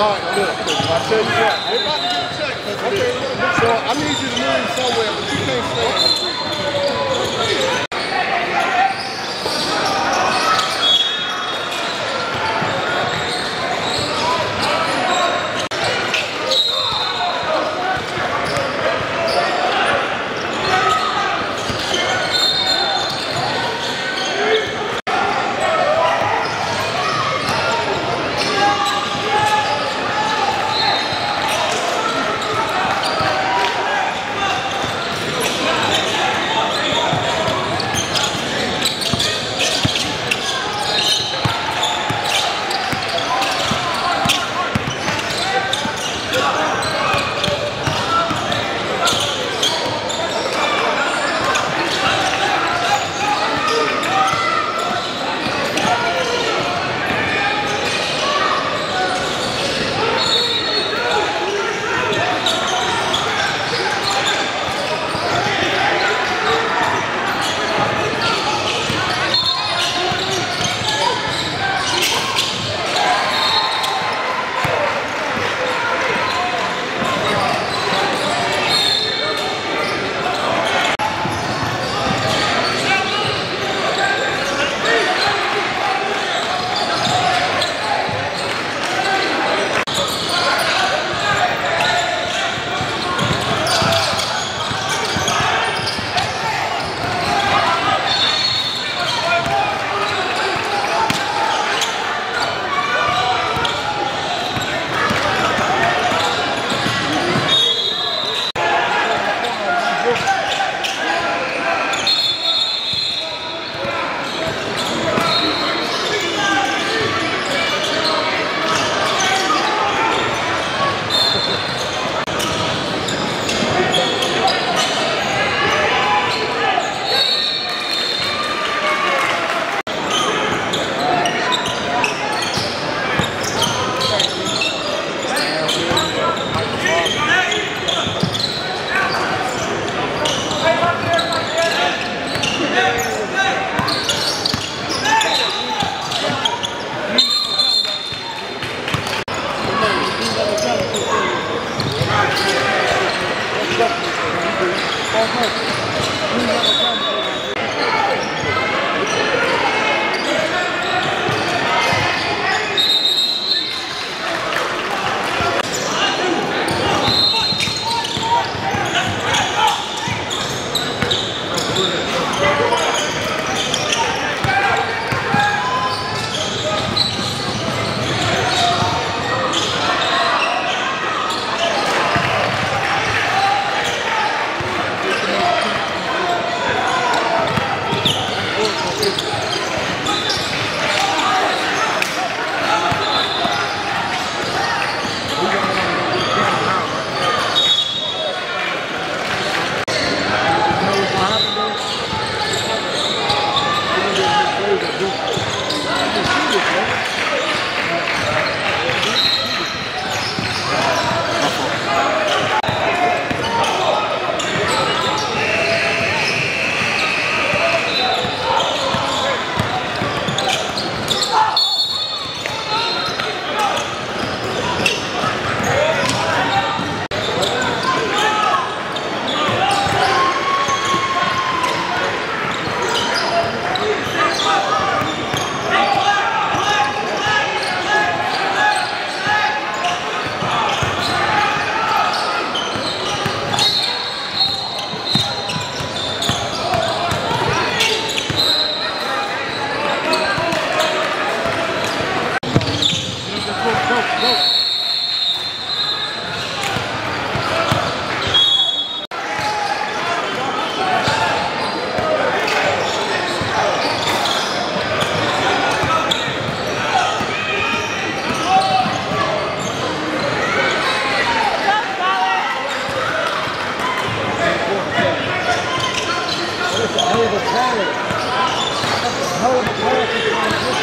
All right, look, I tell you what, we're about to get a check. Okay, so I need you to move somewhere, but you can't stay Hell of a pass.